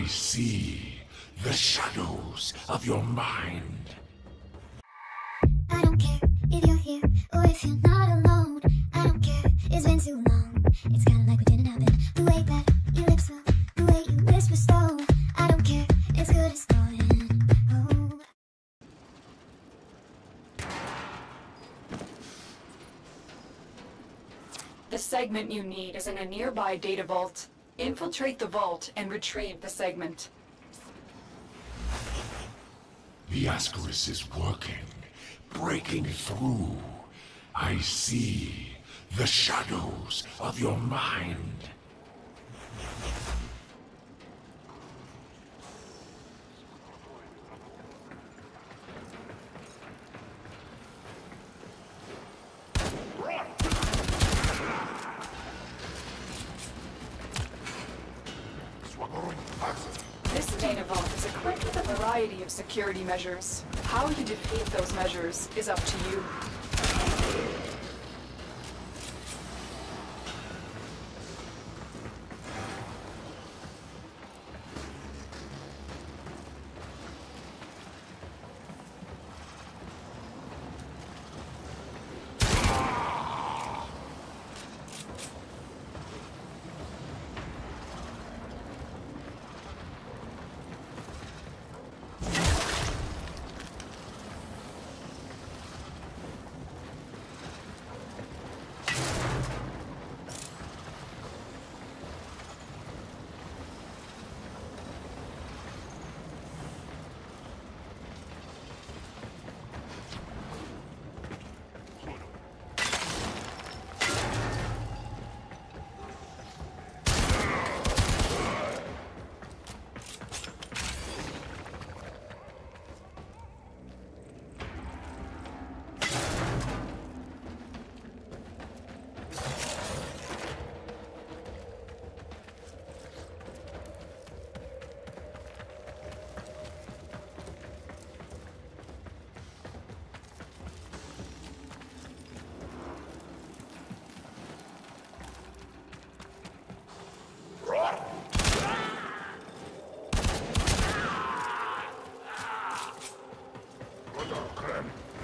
I see the shadows of your mind. I don't care if you're here or if you're not alone. I don't care, it's been too long. It's kinda like we didn't happen. The way that your lips move, the way you whisper slow. I don't care, it's good as starting. Oh. The segment you need is in a nearby data vault. Infiltrate the vault and retrieve the segment. The Ascaris is working, breaking through. I see the shadows of your mind.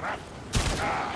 Ah!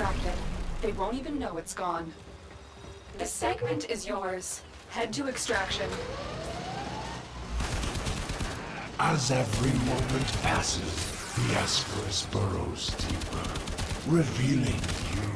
Data extracted. They won't even know it's gone. The segment is yours. Head to extraction. As every moment passes, the Ascaris burrows deeper, revealing you.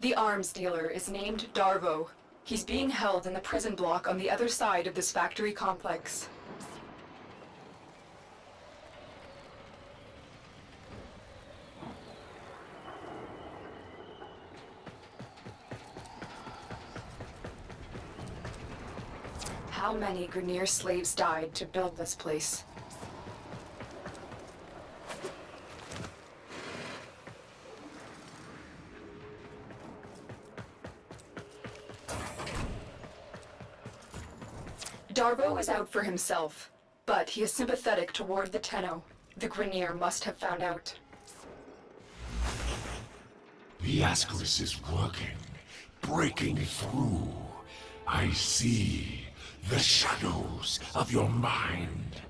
The arms dealer is named Darvo. He's being held in the prison block on the other side of this factory complex. How many Grineer slaves died to build this place? Darvo is out for himself, but he is sympathetic toward the Tenno. The Grineer must have found out. The Ascaris is working, breaking through. I see the shadows of your mind.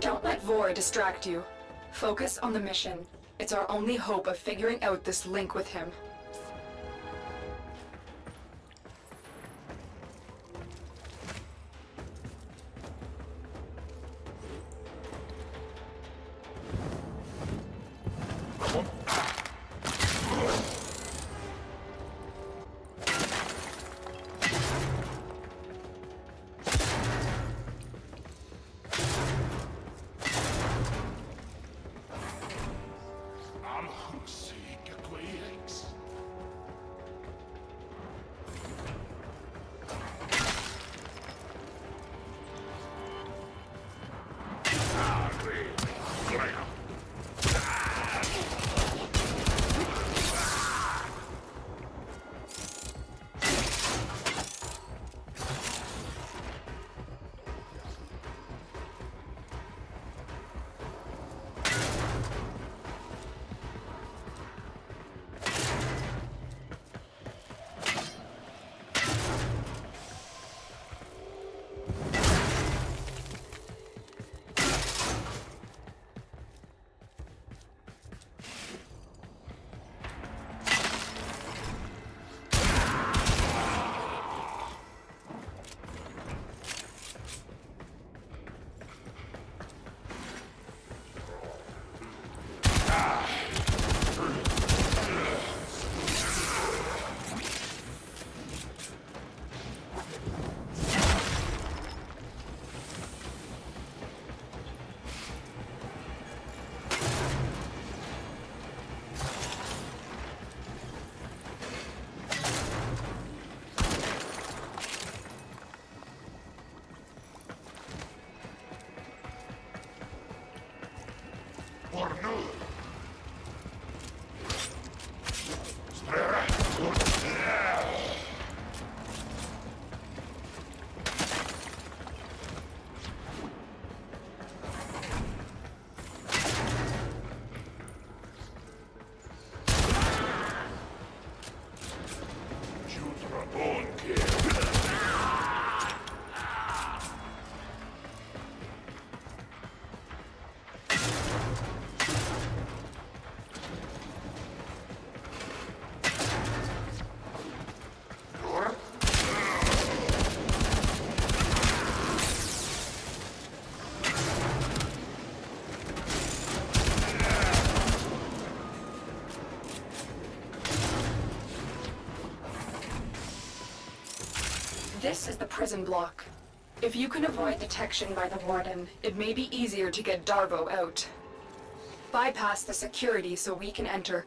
Don't let Vor distract you. Focus on the mission. It's our only hope of figuring out this link with him. This is the prison block. If you can avoid detection by the warden, it may be easier to get Darvo out. Bypass the security so we can enter.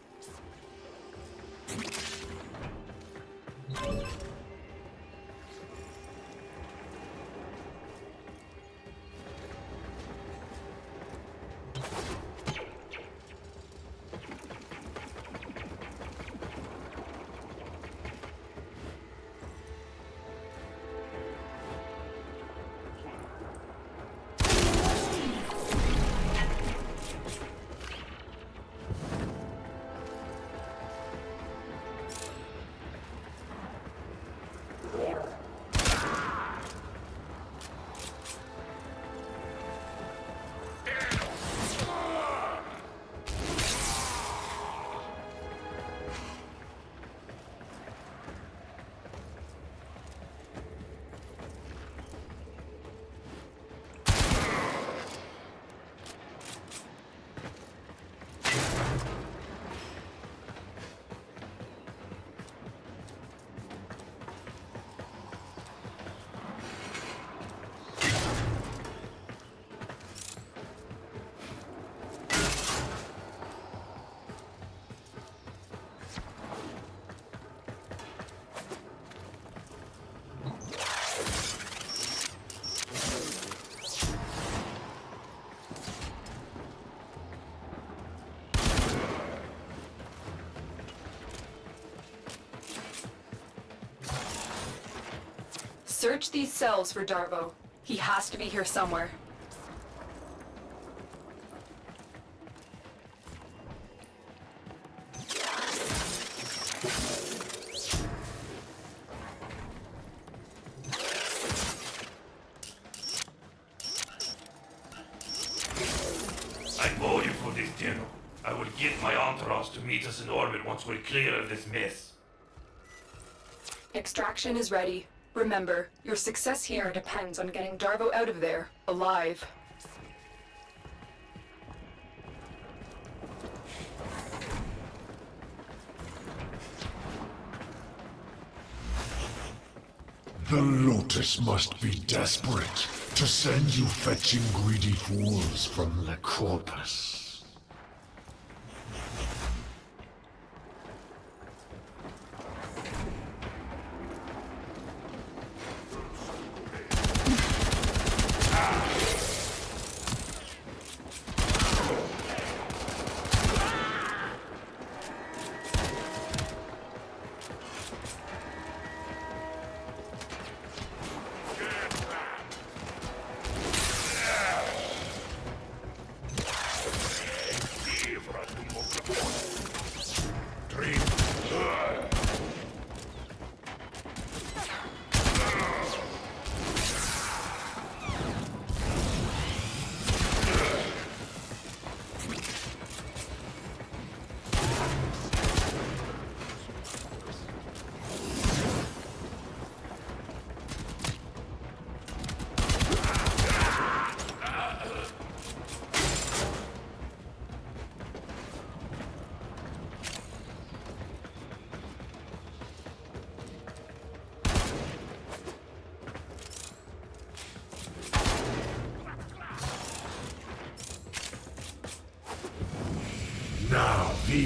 Search these cells for Darvo. He has to be here somewhere. I owe you for this Tenno. I will get my entourage to meet us in orbit once we're clear of this mess. Extraction is ready. Remember, your success here depends on getting Darvo out of there, alive. The Lotus must be desperate to send you fetching greedy fools from the Now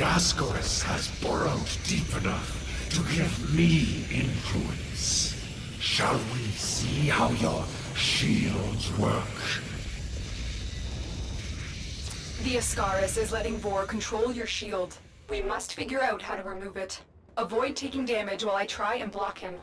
Ascaris has burrowed deep enough to give me influence. Shall we see how your shields work? The Ascaris is letting Vor control your shield. We must figure out how to remove it. Avoid taking damage while I try and block him.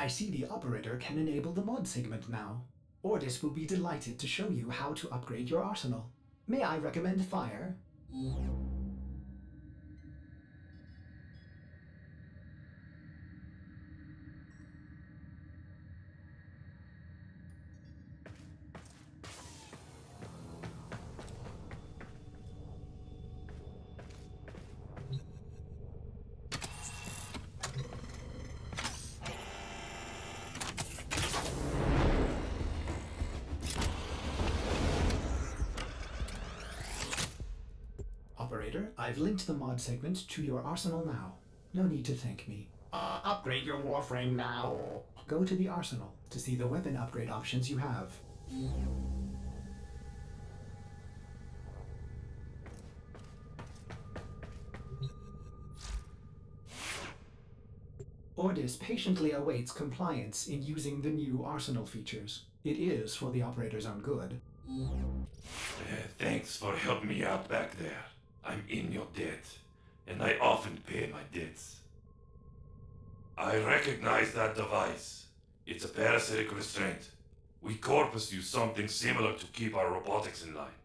I see the operator can enable the mod segment now. Ordis will be delighted to show you how to upgrade your arsenal. May I recommend Fire? The mod segment to your arsenal now. No need to thank me. Uh, upgrade your warframe now. Go to the arsenal to see the weapon upgrade options you have. Ordis patiently awaits compliance in using the new arsenal features. It is for the operator's own good. Uh, thanks for helping me out back there. I'm in your debt, and I often pay my debts. I recognize that device. It's a parasitic restraint. We Corpus use something similar to keep our robotics in line.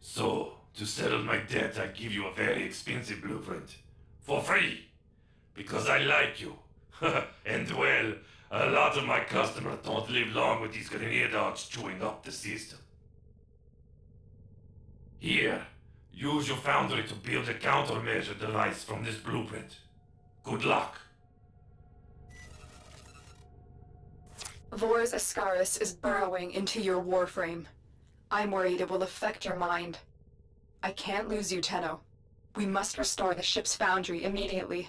So, to settle my debt, I give you a very expensive blueprint. For free! Because I like you. and well, a lot of my customers don't live long with these Grineer dogs chewing up the system. Here, use your foundry to build a countermeasure device from this blueprint. Good luck. Vors Ascaris is burrowing into your warframe. I'm worried it will affect your mind. I can't lose you, Tenno. We must restore the ship's foundry immediately.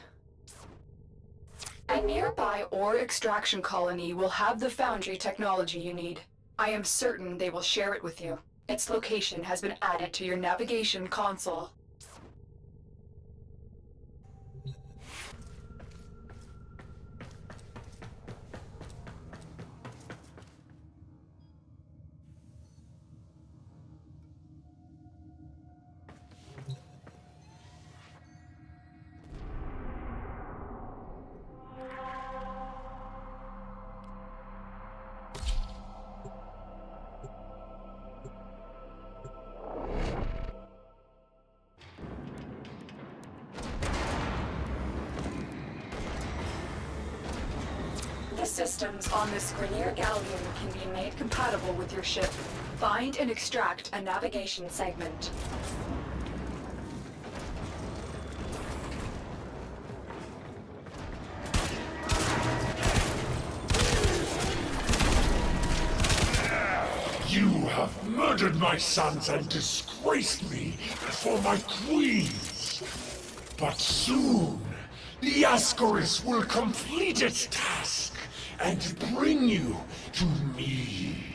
A nearby ore extraction colony will have the foundry technology you need. I am certain they will share it with you. Its location has been added to your navigation console. Systems on this Grineer Galleon can be made compatible with your ship. Find and extract a navigation segment. You have murdered my sons and disgraced me before my queens. But soon, the Ascaris will complete its task and to bring you to me.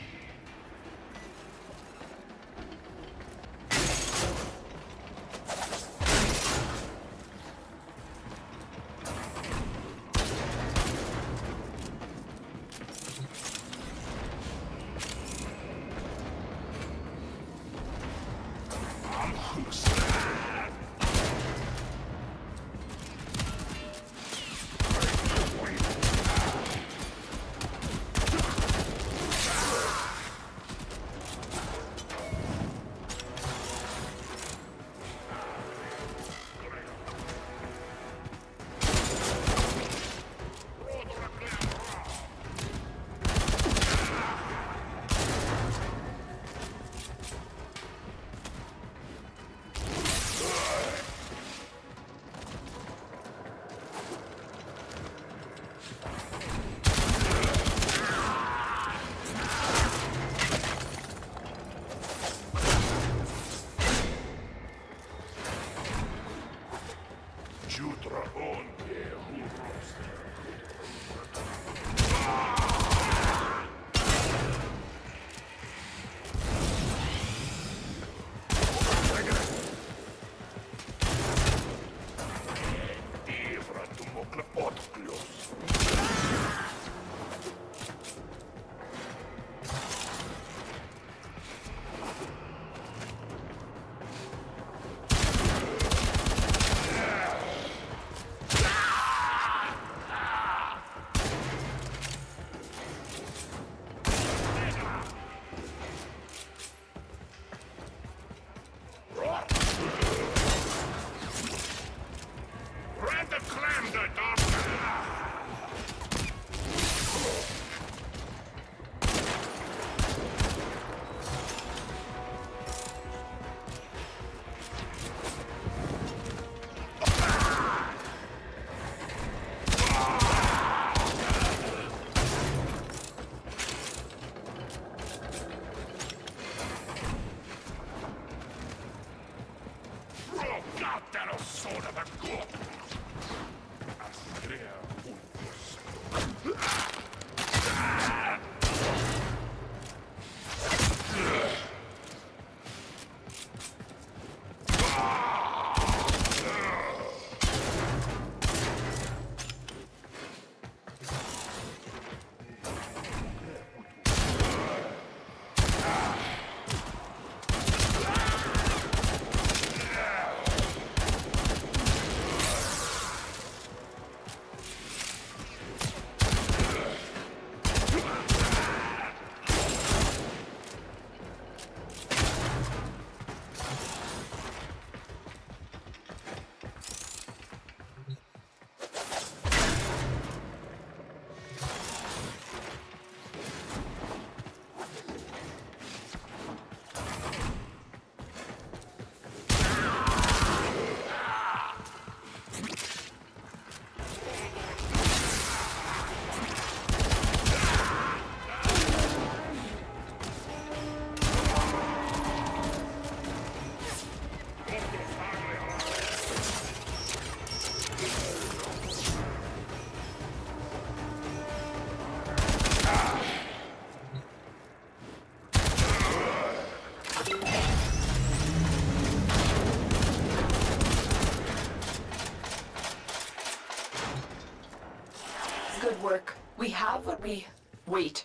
Have what we... Wait.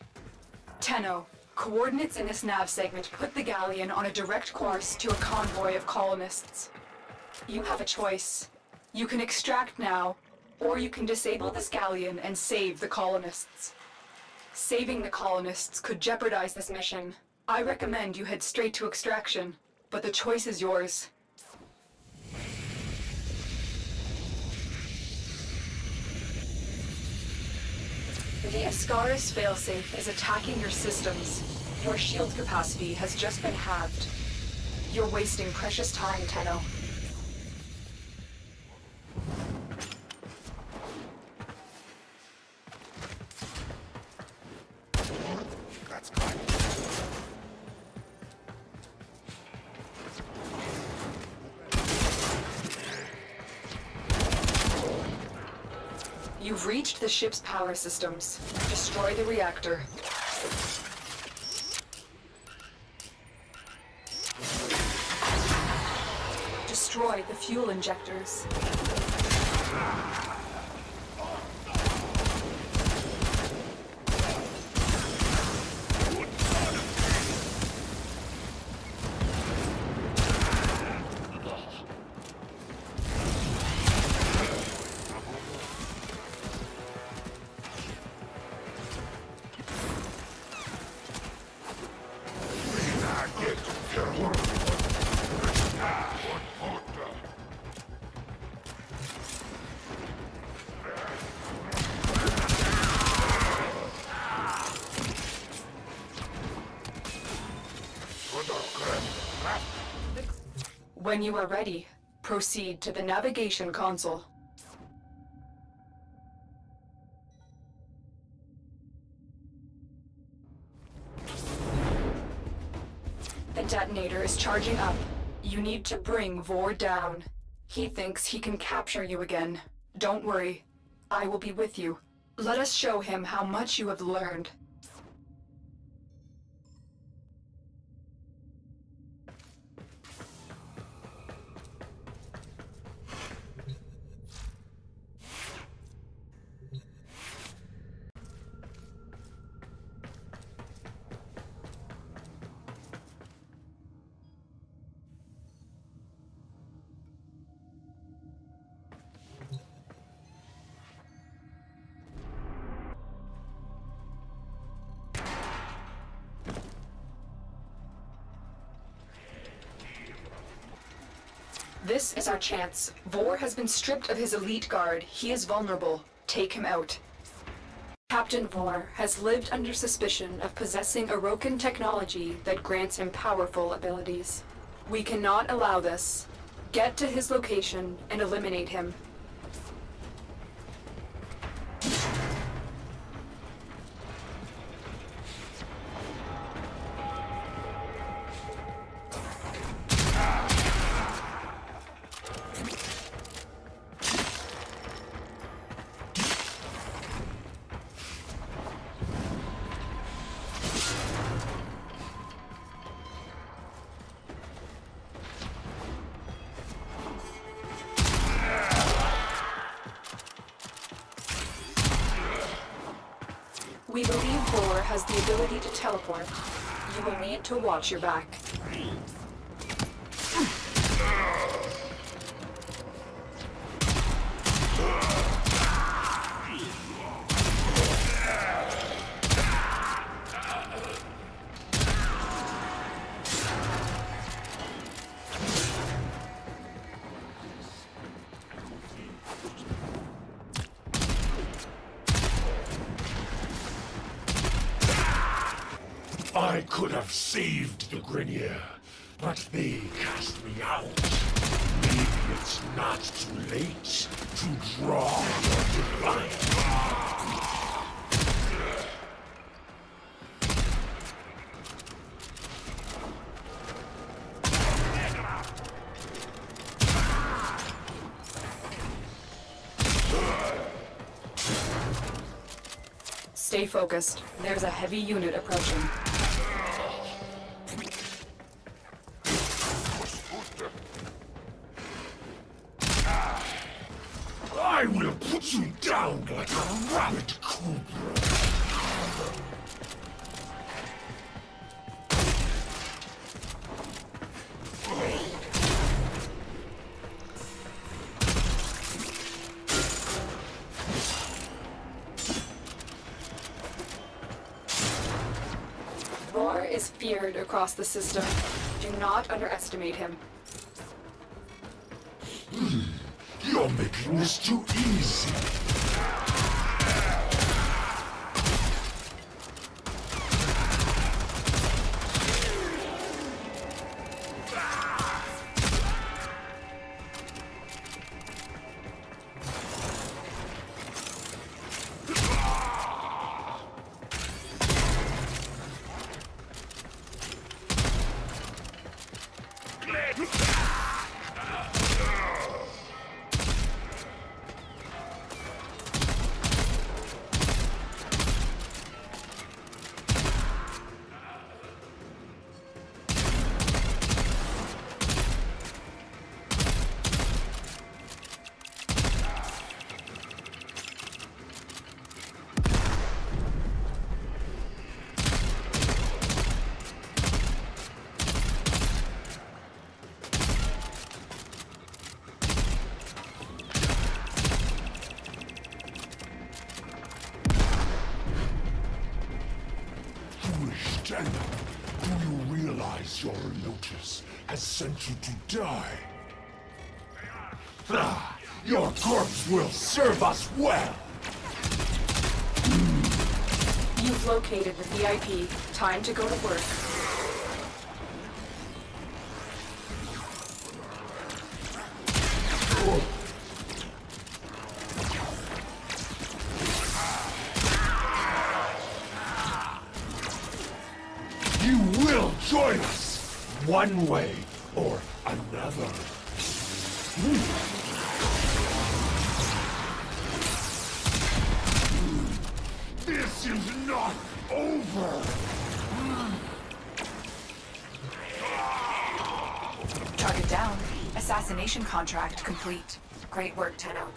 Tenno, coordinates in this nav segment put the Galleon on a direct course to a convoy of colonists. You have a choice. You can extract now, or you can disable this Galleon and save the colonists. Saving the colonists could jeopardize this mission. I recommend you head straight to extraction, but the choice is yours. The Ascaris failsafe is attacking your systems. Your shield capacity has just been halved. You're wasting precious time, Tenno. Ship's power systems. Destroy the reactor. Destroy the fuel injectors. When you are ready, proceed to the navigation console. The detonator is charging up. You need to bring Vor down. He thinks he can capture you again. Don't worry. I will be with you. Let us show him how much you have learned. This is our chance. Vor has been stripped of his elite guard. He is vulnerable. Take him out. Captain Vor has lived under suspicion of possessing Orokin technology that grants him powerful abilities. We cannot allow this. Get to his location and eliminate him. To watch your back. I could have saved the Grineer, but they cast me out. Maybe it's not too late to draw your defiance. Stay focused. There's a heavy unit approaching. System. Do not underestimate him. Has sent you to die? Ah, your corpse will serve us well! You've located the VIP. Time to go to work. You will join us, one way complete. Great work, Tenno.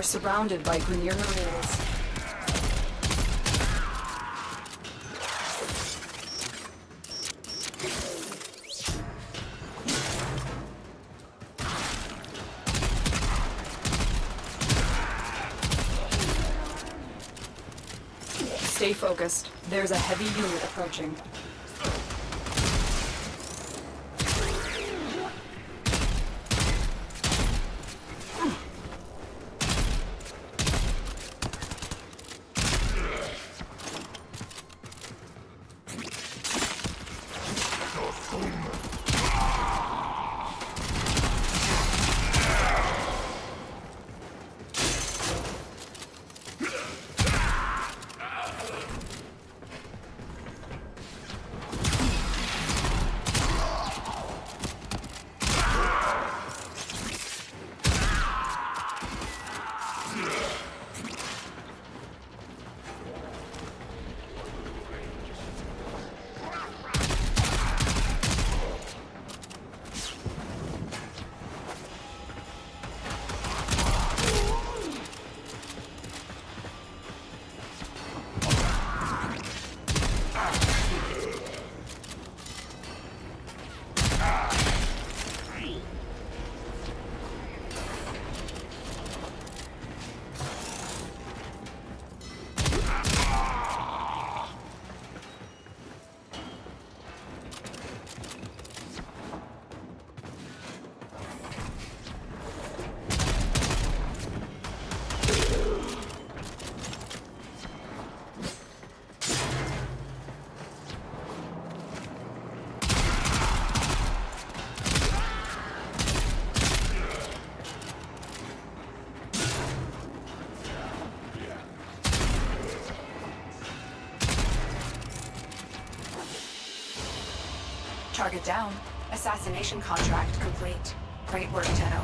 Are surrounded by Grineer Marines. Stay focused. There's a heavy unit approaching. Target down. Assassination contract complete. Great work, Tenno.